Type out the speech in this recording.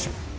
помощь.